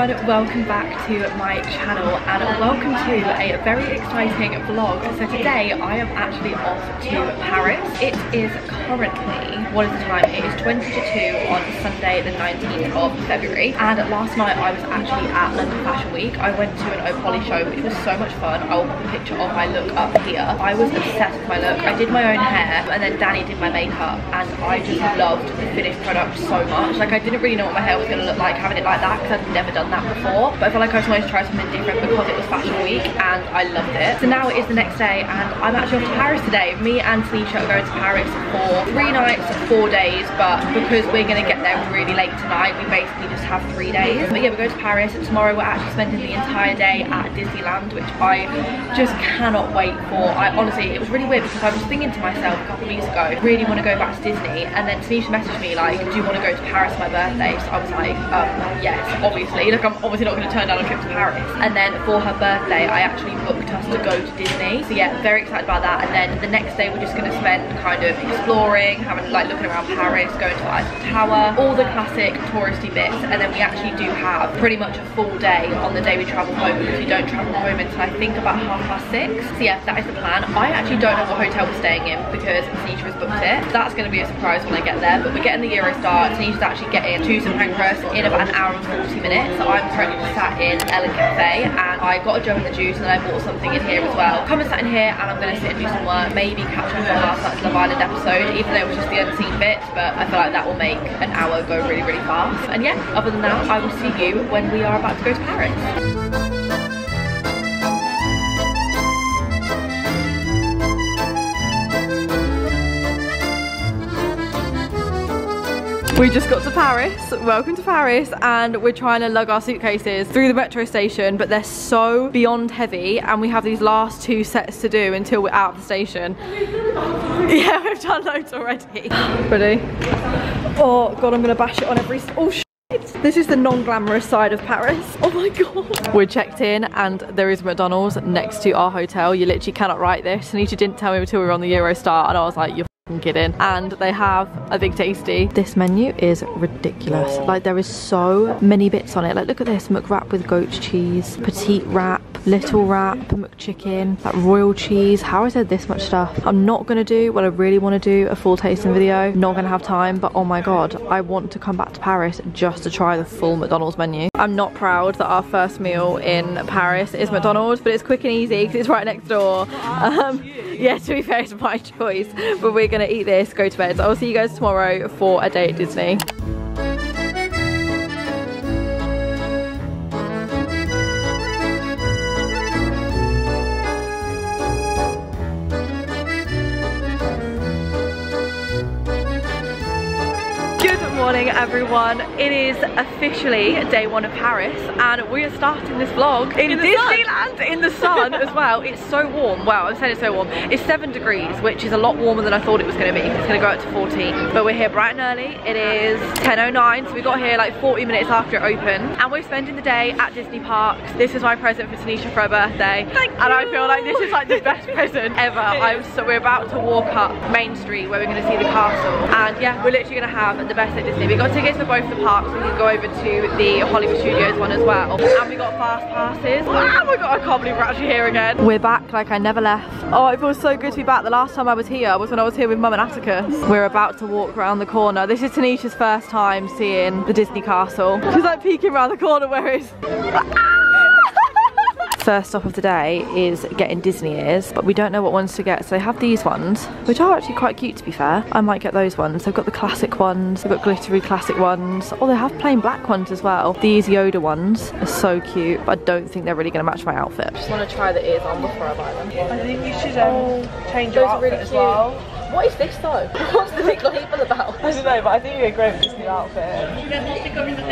everyone, welcome back to my channel and welcome to a very exciting vlog. So today I am actually off to Paris. It is currently, what is the time? It is 20 to 2 on Sunday the 19th of February and last night I was actually at London Fashion Week. I went to an Opoly show which was so much fun. I will put a picture of my look up here. I was obsessed with my look. I did my own hair and then Danny did my makeup and I just loved the finished product so much. Like I didn't really know what my hair was going to look like having it like that because I've never done that before. But I feel like I just wanted to try something different because it was fashion week and I loved it. So now it is the next day and I'm actually off to Paris today. Me and Tanisha are going to Paris for three nights, four days. But because we're going to get there really late tonight, we basically just have three days. But yeah, we're going to Paris. Tomorrow we're actually spending the entire day at Disneyland, which I just cannot wait for. I honestly, it was really weird because I was thinking to myself a couple of weeks ago, really want to go back to Disney. And then Tanisha messaged me like, do you want to go to Paris for my birthday? So I was like, um, yes, obviously. Like I'm obviously not going to turn down a trip to Paris. And then for her birthday, I actually booked us to go to Disney. So yeah, very excited about that. And then the next day we're just going to spend kind of exploring, having like looking around Paris, going to the Eiffel Tower, all the classic touristy bits. And then we actually do have pretty much a full day on the day we travel home because we don't travel home until I think about half past six. So yeah, that is the plan. I actually don't know what hotel we're staying in because Tanisha has booked it. That's going to be a surprise when I get there. But we're getting the Eurostar. Tanisha's actually getting to St Pancras in about an hour and 40 minutes. I'm currently sat in Ellen Cafe and I got a Joe and the Juice and I bought something in here as well. Come and sat in here and I'm going to sit and do some work. Maybe catch up on last night's Love Island episode even though it was just the unseen bit, But I feel like that will make an hour go really, really fast. And yeah, other than that, I will see you when we are about to go to Paris. We just got to Paris, welcome to Paris, and we're trying to lug our suitcases through the metro station, but they're so beyond heavy, and we have these last two sets to do until we're out of the station. Yeah, we've done loads already. Ready? Oh God, I'm gonna bash it on every, oh this is the non-glamorous side of Paris. Oh my god. We're checked in and there is McDonald's next to our hotel. You literally cannot write this. Anita didn't tell me until we were on the Eurostar and I was like, you're kidding. And they have a big tasty. This menu is ridiculous. Like there is so many bits on it. Like look at this mcwrap with goat cheese petite wrap little wrap mcchicken like royal cheese. How is there this much stuff? I'm not gonna do what i really want to do a full tasting video. Not gonna have time but oh my god i want to come back to paris just to try the full mcdonald's menu. I'm not proud that our first meal in paris is mcdonald's but it's quick and easy because it's right next door. Um, yeah to be fair it's my choice but we're gonna eat this go to bed. So i'll see you guys tomorrow for a day at disney everyone. It is officially day one of paris and we are starting this vlog in, in disneyland. sun. in the sun as well. It's so warm. Wow i'm saying it's so warm. It's seven degrees which is a lot warmer than i thought it was going to be it's going to go up to 14 but we're here bright and early. It is 10.09 so we got here like 40 minutes after it opened. And we're spending the day at disney parks. This is my present for tanisha for her birthday. Thank and you. i feel like this is like the best present ever. I'm so we're about to walk up main street where we're going to see the castle. And yeah we're literally going to have the best at disney. We got tickets for both the parks. We can go over to the Hollywood Studios one as well. And we got fast passes. Oh my god, I can't believe we're actually here again. We're back like I never left. Oh, it feels so good to be back. The last time I was here was when I was here with Mum and Atticus. We're about to walk around the corner. This is Tanisha's first time seeing the Disney castle. She's like peeking around the corner where it's... Ah! First stop of the day is getting Disney ears, but we don't know what ones to get. So they have these ones, which are actually quite cute to be fair. I might get those ones. They've got the classic ones, they've got glittery classic ones. Oh, they have plain black ones as well. These Yoda ones are so cute, but I don't think they're really gonna match my outfit. I just wanna try the ears on before I buy them. I think you should um, change your outfit really as well. What is this though? What's the big label about? I don't know, but I think you'd be great with this new outfit.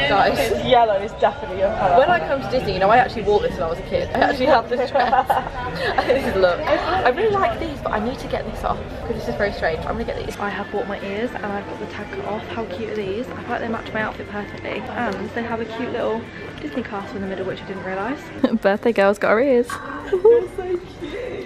Guys. Yellow is definitely your colour. When I come to Disney, you know, I actually wore this when I was a kid. I actually have this dress. this is look. I really like these, but I need to get this off because this is very strange. I'm gonna get these. I have bought my ears and I've got the tag cut off. How cute are these? I feel like they match my outfit perfectly. And they have a cute little Disney castle in the middle, which I didn't realise. Birthday girl's got her ears. so cute.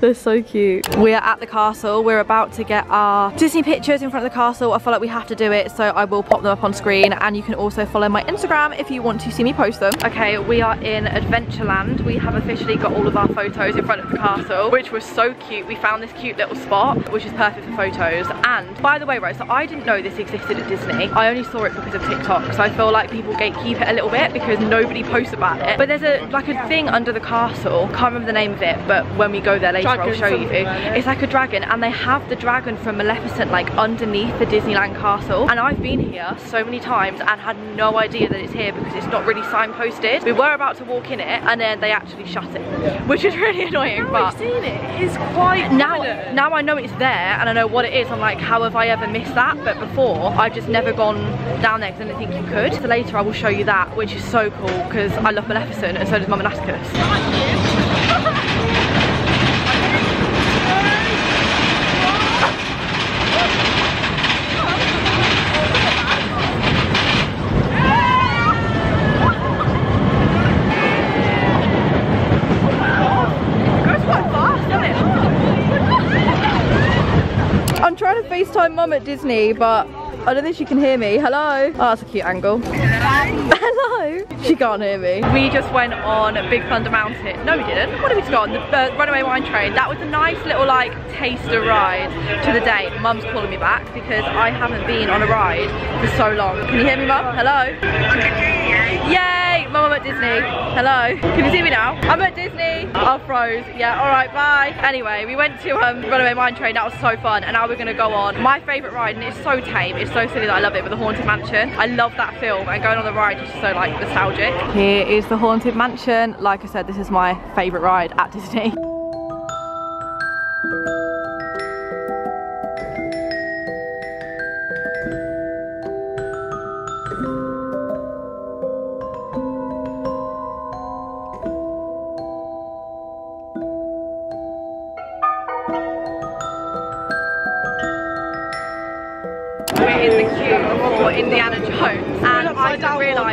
They're so cute. We are at the castle. We're about to get our Disney pictures in front of the castle. I feel like we have to do it, so I will pop them up on screen. And you can also follow my Instagram if you want to see me post them. Okay, we are in Adventureland. We have officially got all of our photos in front of the castle, which was so cute. We found this cute little spot, which is perfect for photos. And by the way, right, so I didn't know this existed at Disney. I only saw it because of TikTok. So I feel like people gatekeep it a little bit because nobody posts about it. But there's a like a thing under the castle. Can't remember the name of it, but when we go there later, dragon I'll show you. It's like a dragon, and they have the dragon from Maleficent like underneath the Disneyland castle. And I've been here so many times and had no idea that it's here because it's not really signposted. We were about to walk in it, and then they actually shut it, which is really annoying. Now but I've seen it. It's quite now. Now I know it's there, and I know what it is. I'm like, how have I ever missed that? But before, I've just never gone down there because I didn't think you could. So later, I will show you that, which is so cool because I love Maleficent, and so does Mama I'm trying to mum at Disney, but I don't think she can hear me. Hello? Oh, that's a cute angle. Hello. Hello. She can't hear me. We just went on Big Thunder Mountain. No, we didn't. What did we just go on? The uh, Runaway Mine Train. That was a nice little like taster ride to the day. Mum's calling me back because I haven't been on a ride for so long. Can you hear me, Mum? Hello? Yay! I'm at Disney. Hello. Can you see me now? I'm at Disney. I froze. Yeah, all right, bye. Anyway, we went to um, Runaway Mine Train. That was so fun. And now we're gonna go on my favorite ride and it's so tame. It's so silly that I love it, but the Haunted Mansion. I love that film and going on the ride is just so like nostalgic. Here is the Haunted Mansion. Like I said, this is my favorite ride at Disney.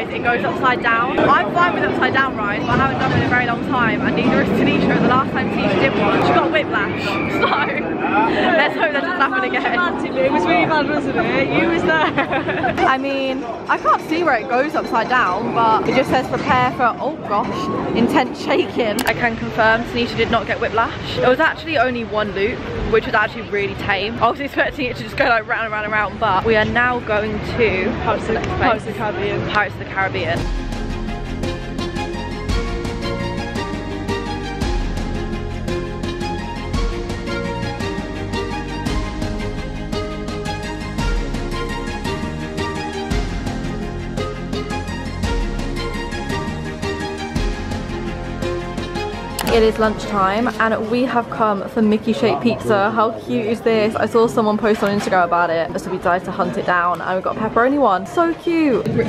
it goes upside down. I'm fine with upside down rides but I haven't done it in a very long time and neither is Tanisha. The last time Tanisha did one she got whiplash so let's hope that doesn't happen again. It was really bad wasn't it? You was there. I mean I can't see where it goes upside down but it just says prepare for oh gosh intense shaking. I can confirm Tanisha did not get whiplash. It was actually only one loop which was actually really tame. I was expecting it to just go like round and round and round but we are now going to Pirates of the Caribbean. Pirates of the Caribbean. Caribbean. It is lunchtime and we have come for Mickey shaped pizza. How cute is this? I saw someone post on Instagram about it, so we decided to hunt it down and we got pepperoni one. So cute. Yeah,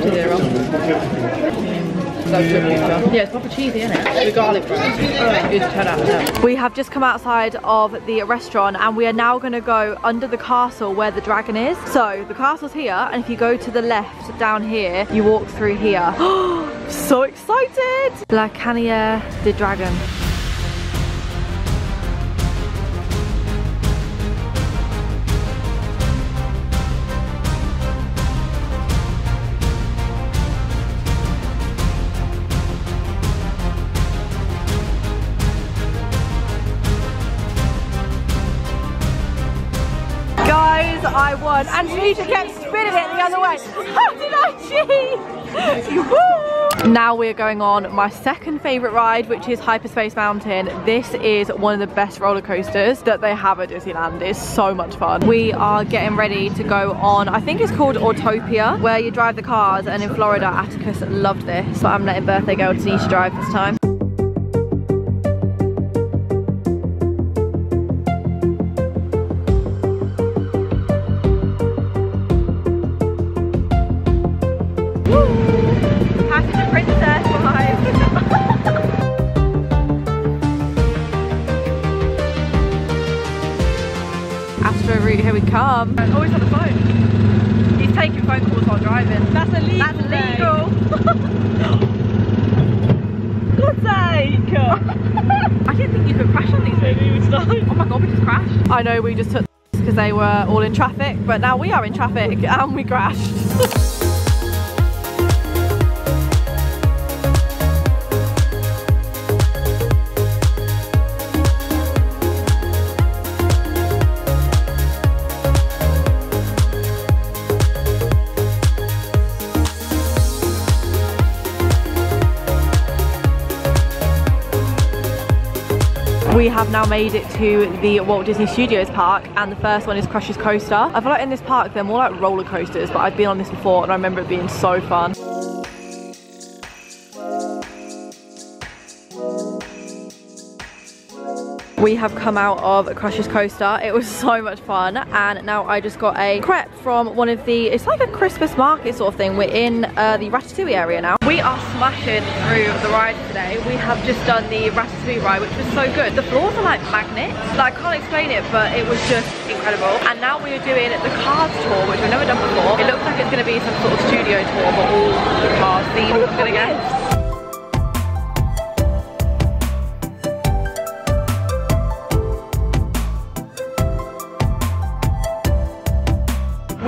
it's proper cheesy, isn't it? The garlic bread. Good 10 out of 10. We have just come outside of the restaurant and we are now going to go under the castle where the dragon is. So the castle's here and if you go to the left down here, you walk through here. so excited! La Tanière du Dragon. And Tanisha kept spinning it the other way. How did I cheat? now we're going on my second favourite ride, which is Hyperspace Mountain. This is one of the best roller coasters that they have at Disneyland. It's so much fun. We are getting ready to go on, I think it's called Autopia, where you drive the cars. And in Florida, Atticus loved this. But I'm letting birthday girl Tanisha drive this time. Were all in traffic, but now we are in traffic and we crashed. We have now made it to the Walt Disney Studios park and the first one is Crush's Coaster. I feel like in this park they're more like roller coasters but I've been on this before and I remember it being so fun. We have come out of Crush's Coaster. It was so much fun and now I just got a crepe from one of the, it's like a Christmas market sort of thing. We're in uh, the Ratatouille area now. We are smashing through the ride today. We have just done the Ratatouille ride which was so good. The floors are like magnets. Like I can't explain it but it was just incredible. And now we are doing the Cars tour which I've never done before. It looks like it's going to be some sort of studio tour but all the Cars themed I'm going to guess.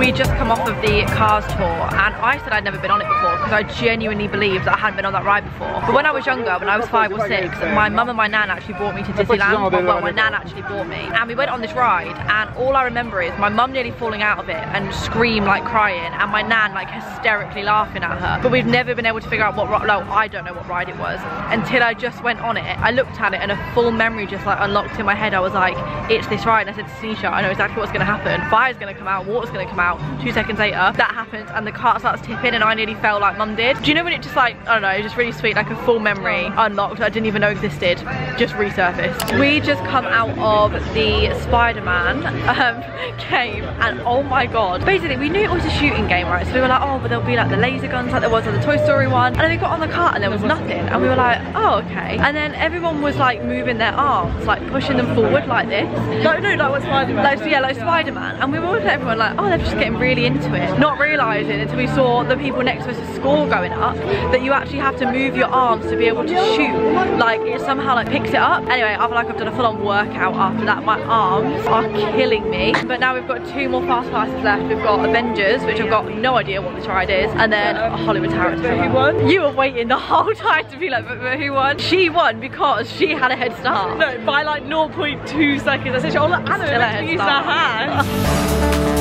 We just come off of the Cars tour and I said I'd never been on it before because I genuinely believed that I hadn't been on that ride before. But when I was younger, when I was five or six, my mum and my nan actually brought me to Disneyland. Well, my nan actually brought me. And we went on this ride and all I remember is my mum nearly falling out of it and scream like crying and my nan like hysterically laughing at her. But we've never been able to figure out what ride, no, I don't know what ride it was until I just went on it. I looked at it and a full memory just like unlocked in my head. I was like, it's this ride. And I said to Tanisha, I know exactly what's gonna happen. Fire's gonna come out, water's gonna come out, two seconds later that happens and the cart starts tipping and I nearly fell like mum did. Do you know when it just like, I don't know, just really sweet, like a full memory unlocked I didn't even know existed, just resurfaced. We just come out of the Spider-Man um, game and oh my god. Basically we knew it was a shooting game, right? So we were like, oh, but there'll be like the laser guns like there was on the Toy Story one. And then we got on the cart and there was nothing. And we were like, oh, okay. And then everyone was like moving their arms, like pushing them forward like this. No, no, like what Spider-Man. Like, yeah, like Spider-Man. And we were looking at everyone like, oh, they're just getting really into it. Not realising until we saw the people next to us score going up that you actually have to move your arms to be able to shoot. Like it somehow like picks it up. Anyway, I feel like I've done a full-on workout after that. My arms are killing me. But now we've got two more fast passes left. We've got Avengers, which I've got no idea what this ride is, and then Hollywood Tower. Who won? You were waiting the whole time to be like, but, but who won? She won because she had a head start. No, by like 0.2 seconds. I said, oh look, Anna, Still a let's head use our hand.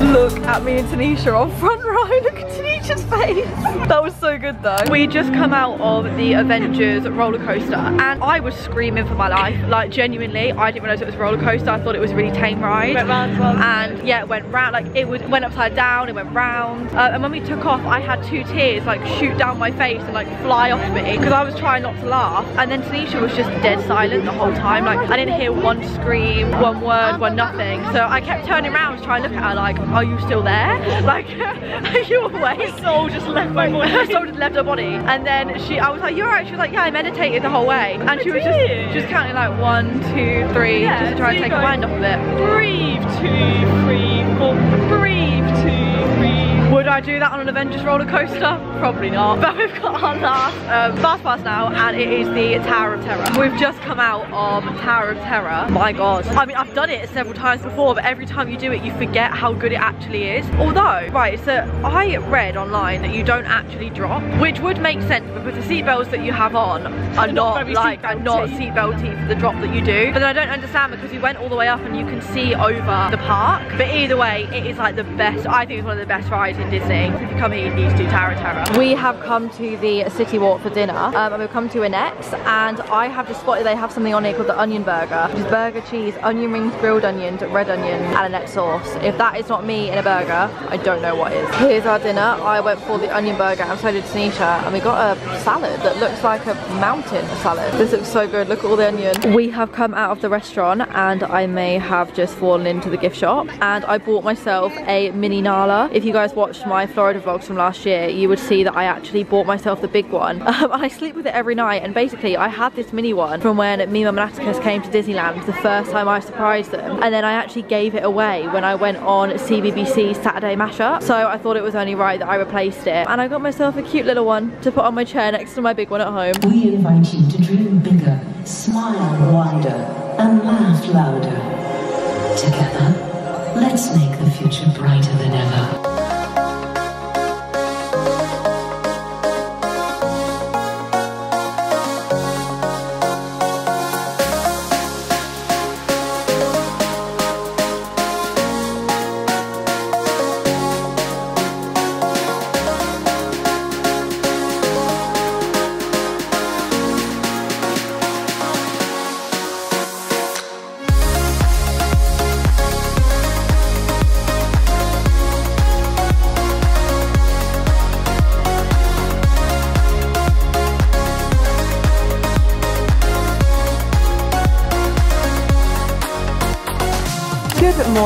Look at me and Tanisha on front row. Face. That was so good though. We just come out of the Avengers roller coaster and I was screaming for my life. Like genuinely, I didn't realize it was a roller coaster. I thought it was a really tame ride. Went round. And yeah, it went round. Like it was, went upside down. It went round. Uh, and when we took off, I had two tears like shoot down my face and like fly off me because I was trying not to laugh. And then Tanisha was just dead silent the whole time. Like I didn't hear one scream, one word, one nothing. So I kept turning around to try and look at her like, are you still there? Like, are you awake? Soul just left my body. her soul just left her body. And then she, I was like, you're right. She was like, yeah, I meditated the whole way. And she was just, did. just counting like one, two, three, Yeah, just to try so and take her mind off of it. Breathe, two, three, four. Breathe. Would I do that on an Avengers roller coaster? Probably not. But we've got our last um, fast pass now, and it is the Tower of Terror. We've just come out of Tower of Terror. My God. I mean, I've done it several times before, but every time you do it, you forget how good it actually is. Although, right, so I read online that you don't actually drop, which would make sense because the seatbelts that you have on are not not, like are not seatbelty. seatbelty for the drop that you do. But then I don't understand because we went all the way up and you can see over the park. But either way, it is like the best. I think it's one of the best rides Disney. If you come here, you need to do of We have come to the City Walk for dinner, um, and we've come to Annette's, and I have just spotted they have something on here called the Onion Burger, which is burger, cheese, onion rings, grilled onions, red onion, and Annette sauce. If that is not me in a burger, I don't know what is. Here's our dinner. I went for the onion burger, and so did Tanisha, and we got a salad that looks like a mountain salad. This looks so good. Look at all the onion. We have come out of the restaurant, and I may have just fallen into the gift shop, and I bought myself a mini Nala. If you guys watch watched my Florida vlogs from last year, you would see that I actually bought myself the big one. Um, and I sleep with it every night. And basically, I had this mini one from when Mum and Atticus came to Disneyland the first time I surprised them. And then I actually gave it away when I went on CBBC Saturday Mashup. So I thought it was only right that I replaced it. And I got myself a cute little one to put on my chair next to my big one at home. We invite you to dream bigger, smile wider, and laugh louder. Together, let's make the future brighter than ever.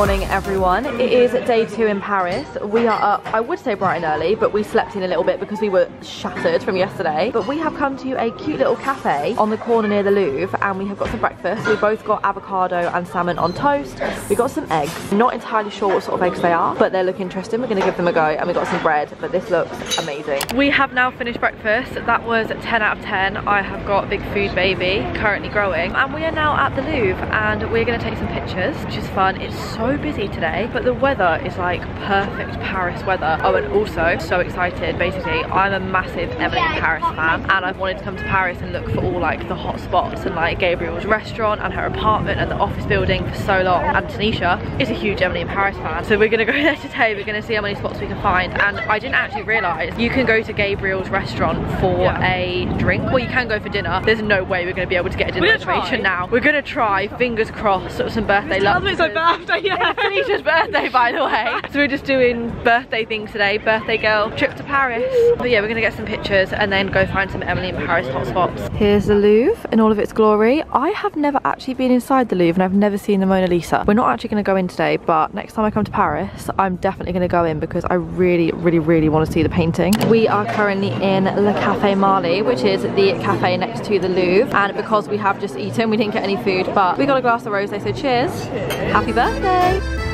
Morning everyone. It is day two in Paris. We are up, I would say bright and early, but we slept in a little bit because we were shattered from yesterday. But we have come to a cute little cafe on the corner near the Louvre and we have got some breakfast. We both got avocado and salmon on toast. We got some eggs. Not entirely sure what sort of eggs they are, but they look interesting. We're gonna give them a go. And we got some bread, but this looks amazing. We have now finished breakfast. That was 10 out of 10. I have got Big Food Baby currently growing. And we are now at the Louvre and we're gonna take some pictures, which is fun. It's so busy today, but the weather is like perfect Paris weather. Oh, and also so excited. Basically, I'm a massive Emily in Paris fan, and I've wanted to come to Paris and look for all like the hot spots and like Gabriel's restaurant and her apartment and the office building for so long. And Tanisha is a huge Emily in Paris fan, so we're gonna go there today. We're gonna see how many spots we can find. And I didn't actually realise you can go to Gabriel's restaurant for yeah. a drink. Well, you can go for dinner. There's no way we're gonna be able to get a dinner reservation now. We're gonna try. Fingers crossed. Some birthday luck. It's my birthday. Yeah, Tanisha's birthday by the way. So we're just doing birthday things today, birthday girl trip to Paris. But yeah, we're gonna get some pictures and then go find some Emily in Paris hotspots. Here's the Louvre in all of its glory. I have never actually been inside the Louvre and I've never seen the Mona Lisa. We're not actually gonna go in today, but next time I come to Paris, I'm definitely gonna go in because I really, really, really wanna see the painting. We are currently in Le Café Marly, which is the cafe next to the Louvre. And because we have just eaten, we didn't get any food, but we got a glass of rosé, so cheers. cheers. Happy birthday. Bye.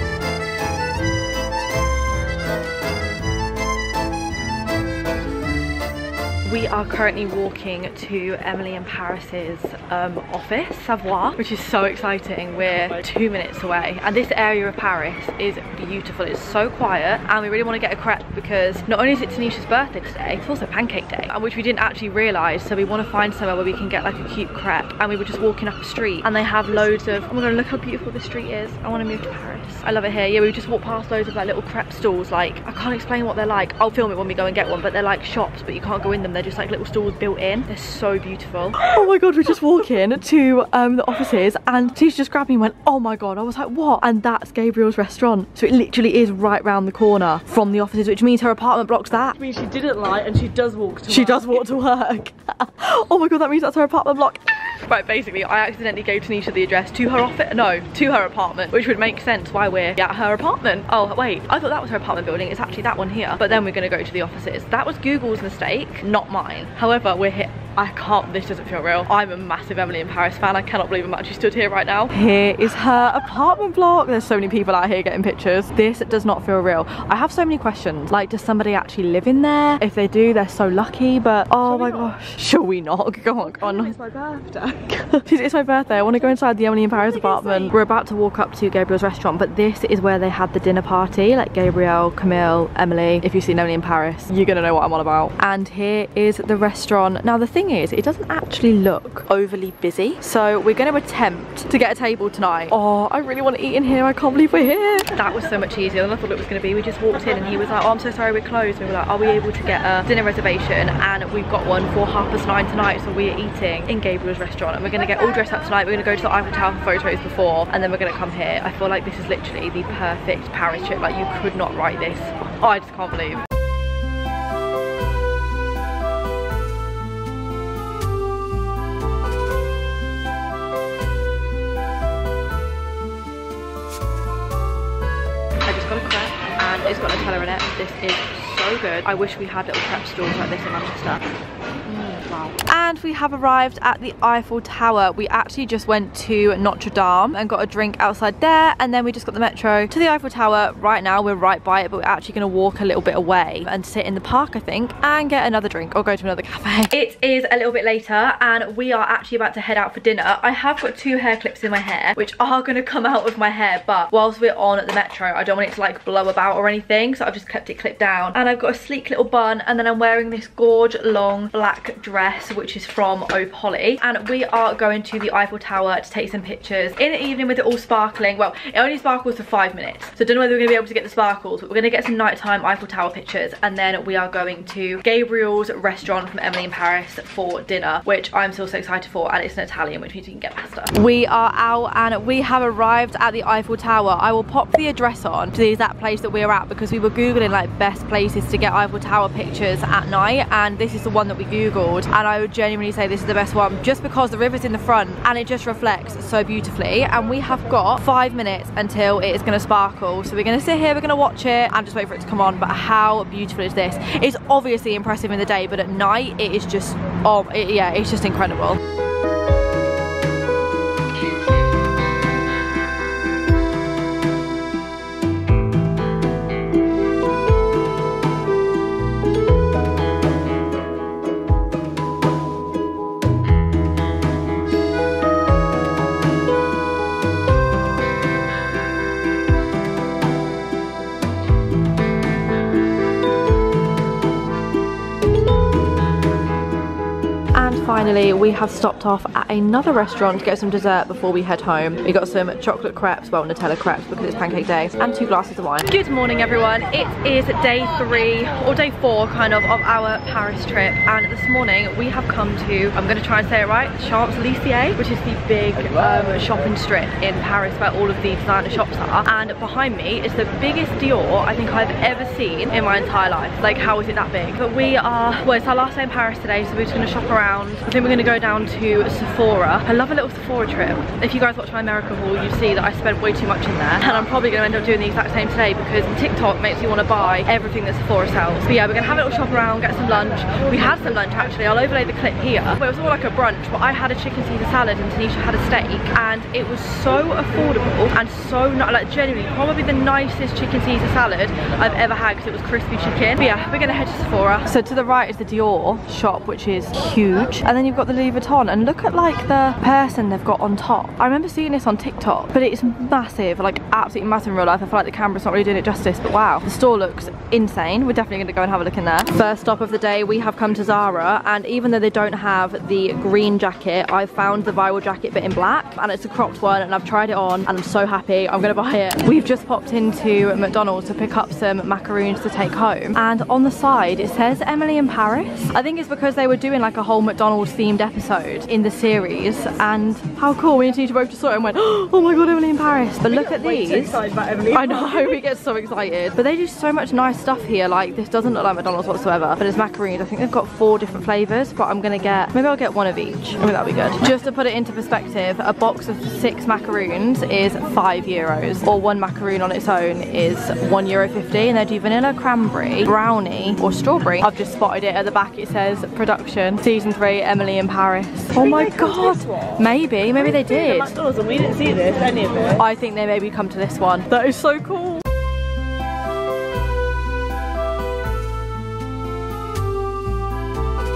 We are currently walking to Emily in Paris's um, office, Savoir, which is so exciting. We're two minutes away and this area of Paris is beautiful. It's so quiet and we really want to get a crepe because not only is it Tanisha's birthday today, it's also pancake day, which we didn't actually realise. So we want to find somewhere where we can get like a cute crepe and we were just walking up a street and they have loads of, oh my god, look how beautiful this street is. I want to move to Paris. I love it here. Yeah, we just walked past loads of like little crepe stalls. Like, I can't explain what they're like. I'll film it when we go and get one, but they're like shops, but you can't go in them they're just like little stalls built in. They're so beautiful. Oh my god, we're just walking to um, the offices and Tisha just grabbed me and went, oh my god. I was like, what? And that's Gabriel's restaurant. So it literally is right round the corner from the offices, which means her apartment blocks that. Means she didn't lie and she does walk to she work. does walk to work. oh my god, that means that's her apartment block. Right, basically, I accidentally gave Tanisha the address to her office, no, to her apartment, which would make sense why we're at her apartment. Oh, wait, I thought that was her apartment building. It's actually that one here. But then we're gonna go to the offices. That was Google's mistake, not mine. However, we're here I can't, this doesn't feel real. I'm a massive Emily in Paris fan. I cannot believe I'm actually stood here right now. Here is her apartment block. There's so many people out here getting pictures. This does not feel real. I have so many questions. Like, does somebody actually live in there? If they do, they're so lucky, but oh my gosh. Shall we not? Go on, go on. It's my birthday. it's my birthday. I want to go inside the Emily in Paris apartment. We're about to walk up to Gabriel's restaurant, but this is where they had the dinner party. Like Gabriel, Camille, Emily. If you've seen Emily in Paris, you're gonna know what I'm on about. And here is the restaurant. Now the thing is, it doesn't actually look overly busy. So we're going to attempt to get a table tonight. Oh, I really want to eat in here. I can't believe we're here. That was so much easier than I thought it was going to be. We just walked in and he was like, oh, I'm so sorry, we're closed. We were like, are we able to get a dinner reservation? And we've got one for half past nine tonight. So we're eating in Gabriel's restaurant and we're going to get all dressed up tonight. We're to go to the Eiffel Tower for photos before and then we're going to come here. I feel like this is literally the perfect Paris trip. Like you could not write this. Oh, I just can't believe. Good. I wish we had little prep stores like this in Manchester. And we have arrived at the Eiffel Tower. We actually just went to Notre Dame and got a drink outside there and then we just got the metro to the Eiffel Tower. Right now we're right by it but we're actually going to walk a little bit away and sit in the park I think and get another drink or go to another cafe. It is a little bit later and we are actually about to head out for dinner. I have got two hair clips in my hair which are going to come out of my hair but whilst we're on at the metro I don't want it to like blow about or anything so I've just kept it clipped down and I've got a sleek little bun and then I'm wearing this gorge long black dress which is from Opoly and we are going to the Eiffel Tower to take some pictures in the evening with it all sparkling. Well it only sparkles for five minutes. So I don't know whether we're gonna be able to get the sparkles but we're gonna get some nighttime Eiffel Tower pictures. And then we are going to Gabriel's restaurant from Emily in Paris for dinner which I'm still so excited for. And it's an Italian which means we can get pasta. We are out and we have arrived at the Eiffel Tower. I will pop the address on to the exact place that we're at because we were googling like best places to get Eiffel Tower pictures at night. And this is the one that we googled. And I would genuinely say this is the best one just because the river's in the front and it just reflects so beautifully. And we have got five minutes until it is going to sparkle. So we're going to sit here we're going to watch it and just wait for it to come on. But how beautiful is this? It's obviously impressive in the day but at night it is just oh it, yeah it's just incredible finally we have stopped off at another restaurant to get some dessert before we head home. We got some chocolate crepes, well Nutella crepes because it's pancake day, and two glasses of wine. Good morning everyone. It is day three or day four kind of of our Paris trip and this morning we have come to, I'm going to try and say it right, Champs-Élysées which is the big um, shopping strip in Paris where all of the designer shops are and behind me is the biggest Dior I think I've ever seen in my entire life. Like how is it that big? But we are, well it's our last day in Paris today so we're just going to shop around I think we're to go down to Sephora. I love a little Sephora trip. If you guys watch my America haul, you see that I spent way too much in there. And I'm probably to end up doing the exact same today because TikTok makes you want to buy everything that Sephora sells. But yeah, we're to have a little shop around, get some lunch. We had some lunch actually. I'll overlay the clip here. Well, it was more like a brunch, but I had a chicken Caesar salad and Tanisha had a steak. And it was so affordable and so, not, like genuinely, probably the nicest chicken Caesar salad I've ever had because it was crispy chicken. But yeah, we're to head to Sephora. So to the right is the Dior shop, which is huge. And then you've got the Louis Vuitton and look at like the person they've got on top. I remember seeing this on TikTok but it's massive like absolutely massive in real life. I feel like the camera's not really doing it justice but wow the store looks insane. We're definitely to go and have a look in there. First stop of the day we have come to Zara and even though they don't have the green jacket I found the viral jacket but in black and it's a cropped one and I've tried it on and I'm so happy I'm going to buy it. We've just popped into McDonald's to pick up some macaroons to take home and on the side it says Emily in Paris. I think it's because they were doing like a whole McDonald's themed episode in the series and how cool we need to both just saw it and went oh my god Emily in Paris. But look at these. I know we get so excited. But they do so much nice stuff here like this doesn't look like McDonald's whatsoever but it's macaroons. I think they've got four different flavors but I'm gonna get maybe I'll get one of each. Maybe that'll be good. Just to put it into perspective a box of six macaroons is five euros or one macaroon on its own is one euro 50 and they do vanilla cranberry brownie or strawberry. I've just spotted it at the back. It says production season three Emily in Paris. Oh my god. Maybe maybe they did. And we didn't see this, any of it. I think they maybe come to this one. That is so cool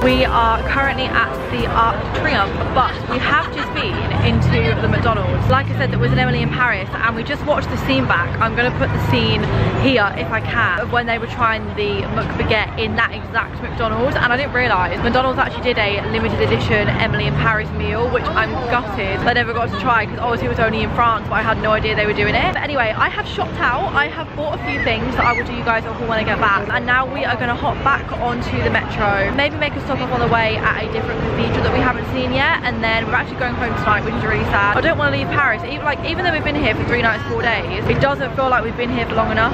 We are currently at the Arc de Triomphe, but we have just been into the McDonald's. Like I said, there was an Emily in Paris, and we just watched the scene back. I'm gonna put the scene here, if I can, of when they were trying the McBaguette in that exact McDonald's, and I didn't realise McDonald's actually did a limited edition Emily in Paris meal, which I'm gutted I never got to try, because obviously it was only in France, but I had no idea they were doing it. But anyway, I have shopped out. I have bought a few things that I will do you guys a haul when I get back, and now we are gonna hop back onto the metro, maybe make a stop off on the way at a different cathedral that we haven't seen yet and then we're actually going home tonight which is really sad. I don't want to leave Paris. Even, like, even though we've been here for three nights, four days, it doesn't feel like we've been here for long enough.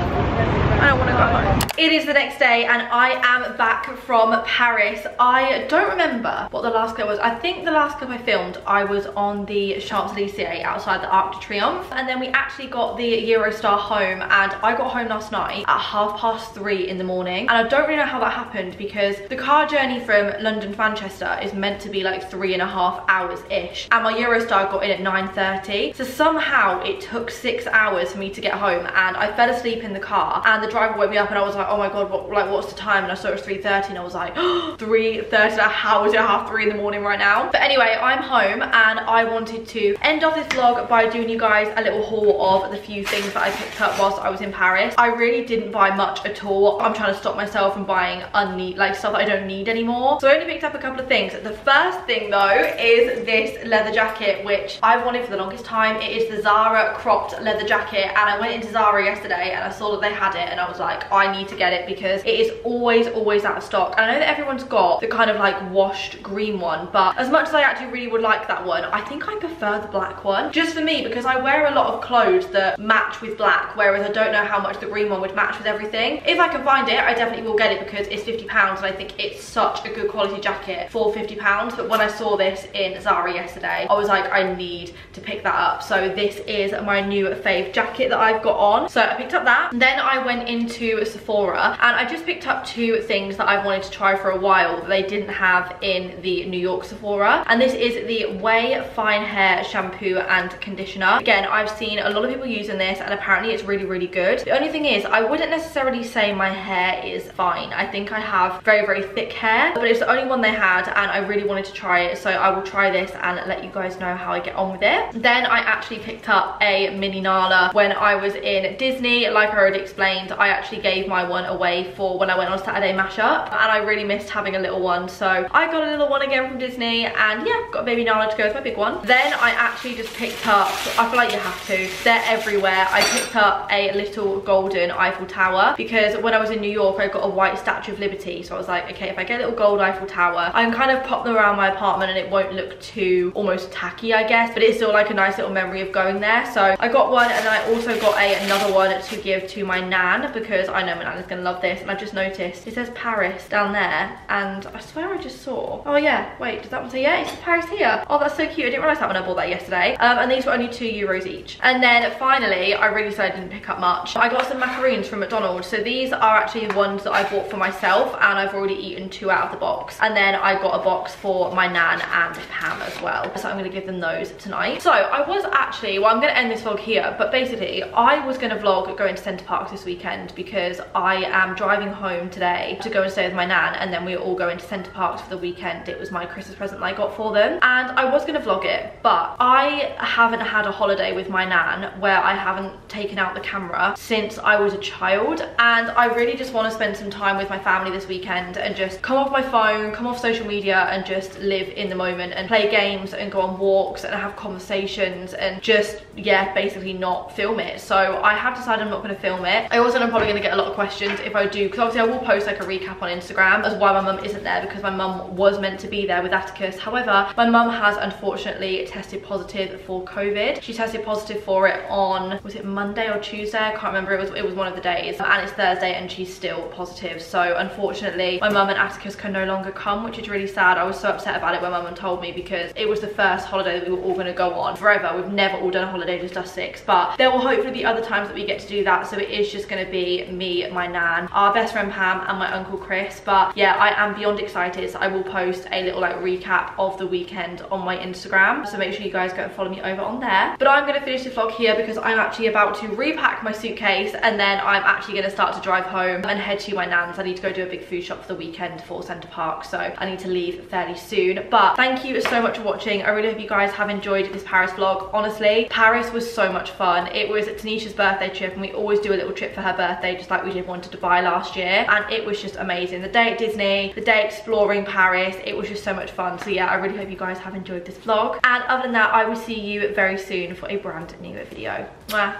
I don't want to go home. It is the next day and I am back from Paris. I don't remember what the last clip was. I think the last clip I filmed, I was on the Champs-Elysees outside the Arc de Triomphe. And then we actually got the Eurostar home and I got home last night at half past three in the morning. And I don't really know how that happened because the car journey from London to Manchester is meant to be like three and a half hours-ish. And my Eurostar got in at 9.30. So somehow it took six hours for me to get home and I fell asleep in the car and the driver woke me up and I was like, oh my God, what, like what's the time? And I saw it was 3.30 and I was like, 3.30, how is it half three in the morning right now? But anyway, I'm home and I wanted to end off this vlog by doing you guys a little haul of the few things that I picked up whilst I was in Paris. I really didn't buy much at all. I'm trying to stop myself from buying unneed, like stuff that I don't need anymore. So I only picked up a couple of things. The first thing though is this leather jacket, which I've wanted for the longest time. It is the Zara cropped leather jacket and I went into Zara yesterday and I saw that they had it and I was like, I need to get it because it is always, always out of stock. And I know that everyone's got the kind of like washed green one, but as much as I actually really would like that one, I think I prefer the black one. Just for me, because I wear a lot of clothes that match with black, whereas I don't know how much the green one would match with everything. If I can find it, I definitely will get it because it's 50 pounds and I think it's such a good quality jacket for 50 pounds. But when I saw this in Zara yesterday, I was like, I need to pick that up. So this is my new fave jacket that I've got on. So I picked up that. Then I went into Sephora and I just picked up two things that I've wanted to try for a while that they didn't have in the New York Sephora. And this is the Ouai Fine Hair Shampoo and Conditioner. Again, I've seen a lot of people using this and apparently it's really, really good. The only thing is, I wouldn't necessarily say my hair is fine. I think I have very, very thick hair, but it's the only one they had and I really wanted to try it. So I will try this and let you guys know how I get on with it. Then I actually picked up a mini Nala when I was in Disney. Like I already explained, I actually gave my one away for when I went on Saturday mashup and I really missed having a little one. So I got a little one again from Disney and yeah, got baby Nala to go with my big one. Then I actually just picked up, I feel like you have to, they're everywhere. I picked up a little golden Eiffel Tower because when I was in New York, I got a white Statue of Liberty. So I was like, okay, if I get a little gold Eiffel Tower, I can kind of pop them around my apartment and it won't look too almost tacky, I guess, but it's still like a nice little memory of going there. So I got one and I also got a another one to give to my nan because I know my nan is gonna love this. And I just noticed it says Paris down there and I swear I just saw, oh yeah, wait, does that one say, yeah, it says Paris here. Oh, that's so cute. I didn't realize that when I bought that yesterday. Um, and these were only two euros each. And then finally, I really said I didn't pick up much. I got some macaroons from McDonald's. So these are actually ones that I bought for myself and I've already eaten two out of the box. And then I got a box for my nan and Pam as well. So I'm gonna give them those tonight. So I was actually, well, I'm gonna end this vlog here, but basically I was gonna vlog going to Center Parcs this weekend because I am driving home today to go and stay with my nan and then we are all going to Center Parcs for the weekend. It was my Christmas present I got for them. And I was gonna vlog it, but I haven't had a holiday with my nan where I haven't taken out the camera since I was a child. And I really just wanna spend some time with my family this weekend and just come off my phone, come off social media and just live in the moment and play games and go on walks and have conversations and just, yeah, basically not film it. So I have decided I'm not gonna film it. I also am probably gonna get a lot of questions if I do, because obviously I will post like a recap on Instagram as why my mum isn't there because my mum was meant to be there with Atticus. However, my mum has unfortunately tested positive for COVID. She tested positive for it on, was it Monday or Tuesday? I can't remember, it was, it was one of the days. And it's Thursday and she's still positive. So unfortunately, my mum and Atticus can no longer come, which is really sad. I was so upset about it when my mum told me because it was the first holiday that we were all gonna go on forever. We've never all done a holiday just us six, but there will hopefully be other times that we get to do that. So it is just gonna be me, my nan, our best friend Pam and my uncle Chris. But yeah, I am beyond excited. So I will post a little like recap of the weekend on my Instagram. So make sure you guys go and follow me over on there. But I'm gonna finish the vlog here because I'm actually about to repack my suitcase and then I'm actually gonna start to drive home and head to my nan's. I need to go do a big food shop for the weekend for Center Parcs. So I need to leave fairly soon. But thank you so much for watching. I really hope you guys have enjoyed this Paris vlog. Honestly, Paris was so much fun. It was Tanisha's birthday trip and we always do a little trip for her birthday just like we did one to Dubai last year. And it was just amazing. The day at Disney, the day exploring Paris, it was just so much fun. So yeah, I really hope you guys have enjoyed this vlog. And other than that, I will see you very soon for a brand new video. Bye.